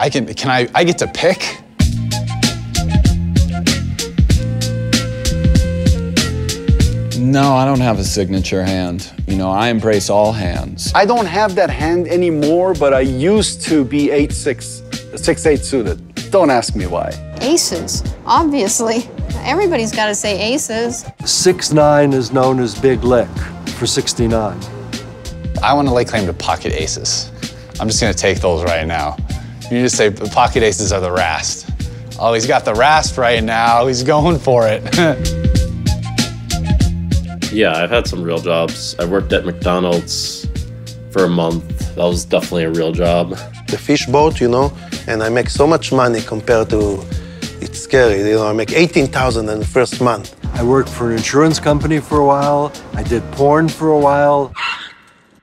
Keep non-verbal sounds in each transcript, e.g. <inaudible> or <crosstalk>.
I can, can I, I get to pick? No, I don't have a signature hand. You know, I embrace all hands. I don't have that hand anymore, but I used to be 8-6, 6-8 suited. Don't ask me why. Aces, obviously. Everybody's got to say aces. 6-9 is known as Big Lick for 69. I want to lay claim to pocket aces. I'm just going to take those right now. You just say the pocket aces are the Rast. Oh, he's got the Rast right now. He's going for it. <laughs> Yeah, I've had some real jobs. I worked at McDonald's for a month. That was definitely a real job. The fish boat, you know, and I make so much money compared to, it's scary. You know, I make 18,000 in the first month. I worked for an insurance company for a while. I did porn for a while.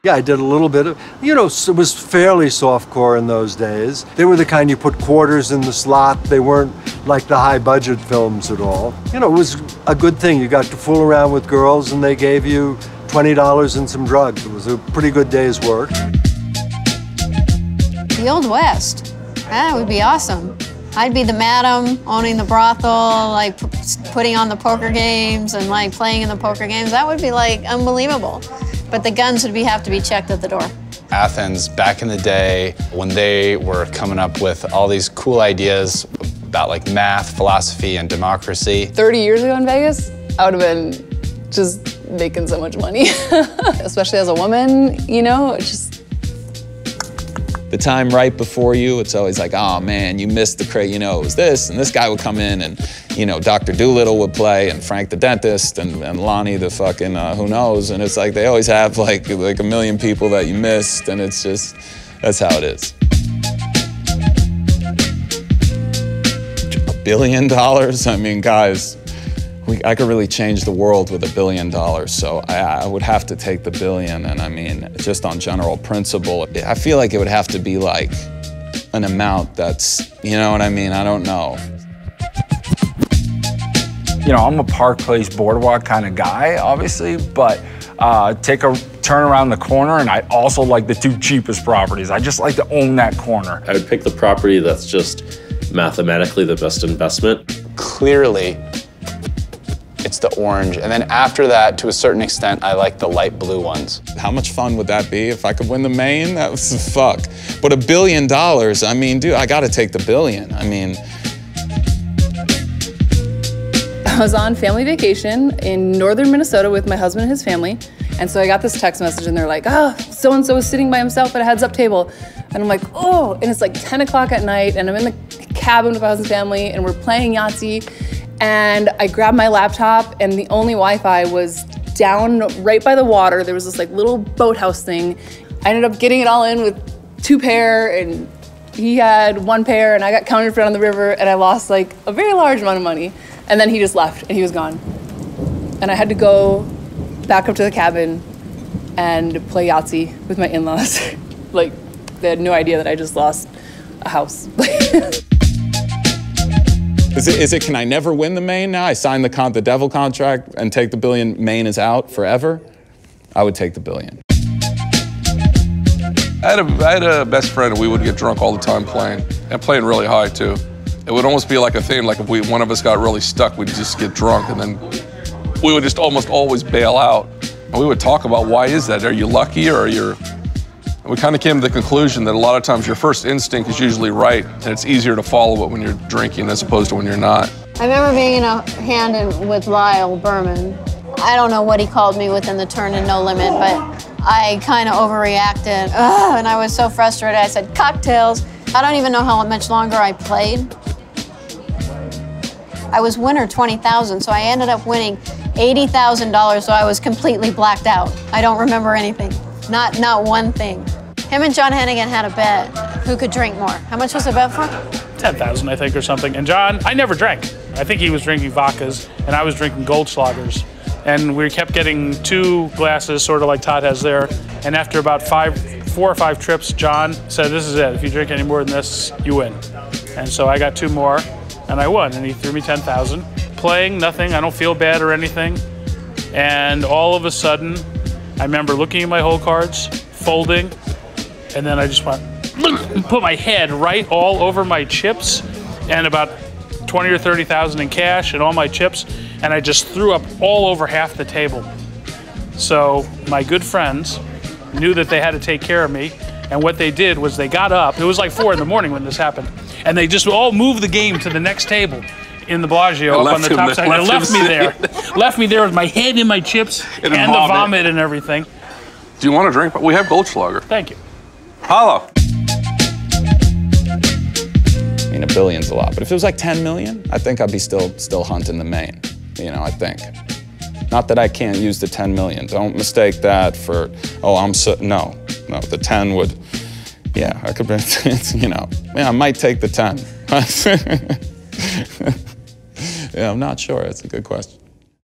Yeah, I did a little bit of, you know, it was fairly soft core in those days. They were the kind you put quarters in the slot. They weren't like the high budget films at all. You know, it was a good thing. You got to fool around with girls and they gave you $20 and some drugs. It was a pretty good day's work. The Old West. That would be awesome. I'd be the madam owning the brothel, like putting on the poker games and like playing in the poker games. That would be like unbelievable but the guns would be, have to be checked at the door. Athens, back in the day, when they were coming up with all these cool ideas about like math, philosophy, and democracy. 30 years ago in Vegas, I would have been just making so much money, <laughs> especially as a woman, you know, just the time right before you, it's always like, oh man, you missed the crate, you know, it was this, and this guy would come in, and, you know, Dr. Dolittle would play, and Frank the dentist, and, and Lonnie the fucking uh, who knows, and it's like they always have like, like a million people that you missed, and it's just, that's how it is. A billion dollars? I mean, guys, we, I could really change the world with a billion dollars. So I, I, would have to take the billion. And I mean, just on general principle, I feel like it would have to be like an amount that's, you know what I mean? I don't know. You know, I'm a Park Place Boardwalk kind of guy, obviously, but uh, take a turn around the corner, and I also like the two cheapest properties. I just like to own that corner. I would pick the property that's just mathematically the best investment. Clearly, it's the orange. And then after that, to a certain extent, I like the light blue ones. How much fun would that be if I could win the main? That was <laughs> fuck. But a billion dollars, I mean, dude, I gotta take the billion. I mean, I was on family vacation in northern Minnesota with my husband and his family. And so I got this text message and they're like, oh, so and so is sitting by himself at a heads up table. And I'm like, oh, and it's like 10 o'clock at night and I'm in the cabin with my husband's family and we're playing Yahtzee and I grabbed my laptop, and the only Wi Fi was down right by the water. There was this like little boathouse thing. I ended up getting it all in with two pair, and he had one pair, and I got counterfeit on the river, and I lost like a very large amount of money. And then he just left, and he was gone. And I had to go back up to the cabin and play Yahtzee with my in laws. <laughs> like, they had no idea that I just lost a house. <laughs> Is it, is it, can I never win the main now? I sign the, con, the devil contract and take the billion, main is out forever? I would take the billion. I had, a, I had a best friend and we would get drunk all the time playing, and playing really high too. It would almost be like a thing, like if we, one of us got really stuck, we'd just get drunk and then we would just almost always bail out. And we would talk about why is that? Are you lucky or are you we kind of came to the conclusion that a lot of times your first instinct is usually right, and it's easier to follow it when you're drinking as opposed to when you're not. I remember being in a hand in, with Lyle Berman. I don't know what he called me within the turn and no limit, but I kind of overreacted. Ugh, and I was so frustrated. I said, cocktails. I don't even know how much longer I played. I was winner 20,000, so I ended up winning $80,000, so I was completely blacked out. I don't remember anything. Not not one thing. Him and John Hennigan had a bet who could drink more. How much was the bet for? 10,000, I think, or something. And John, I never drank. I think he was drinking vodkas, and I was drinking Goldschlagers. And we kept getting two glasses, sort of like Todd has there. And after about five, four or five trips, John said, This is it. If you drink any more than this, you win. And so I got two more, and I won. And he threw me 10,000. Playing, nothing. I don't feel bad or anything. And all of a sudden, I remember looking at my hole cards, folding, and then I just went, put my head right all over my chips and about 20 or 30,000 in cash and all my chips, and I just threw up all over half the table. So my good friends knew that they had to take care of me, and what they did was they got up. It was like four in the morning when this happened, and they just all moved the game to the next table in the Bellagio up on the top there- side. They left left me there, sitting <laughs> left me there with my head in my chips And and, a the vomit. vomit and everything. Do you want a drink? We have Goldschlager. Thank you. Hollow. I mean, a billion's a lot, but if it was like 10 million, I think I'd be still still hunting the main. You know, I think. Not that I can't use the 10 million. Don't mistake that for, oh, I'm so, no, no, the 10 would, yeah, I could, be, <laughs> you know, yeah, I might take the 10. <laughs> yeah, I'm not sure. It's a good question.